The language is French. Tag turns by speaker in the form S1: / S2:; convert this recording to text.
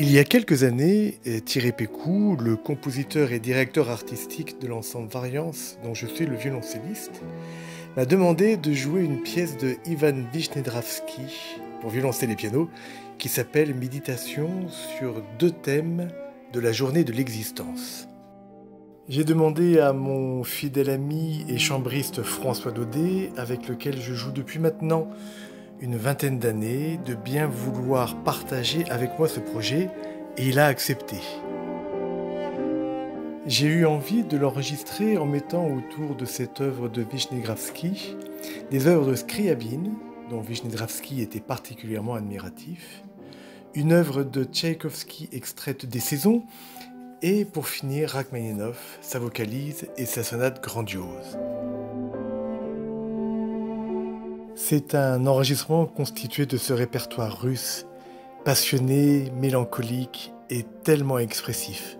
S1: Il y a quelques années, Thierry Pécou, le compositeur et directeur artistique de l'ensemble Variance, dont je suis le violoncelliste, m'a demandé de jouer une pièce de Ivan Vishnedravsky pour violoncelle et piano qui s'appelle Méditation sur deux thèmes de la journée de l'existence. J'ai demandé à mon fidèle ami et chambriste François Daudet, avec lequel je joue depuis maintenant une vingtaine d'années, de bien vouloir partager avec moi ce projet et il a accepté. J'ai eu envie de l'enregistrer en mettant autour de cette œuvre de Vishnegravsky des œuvres de Scriabine, dont Vishnegravsky était particulièrement admiratif, une œuvre de Tchaïkovski extraite des saisons, et pour finir Rachmaninoff, sa vocalise et sa sonate grandiose. C'est un enregistrement constitué de ce répertoire russe, passionné, mélancolique et tellement expressif.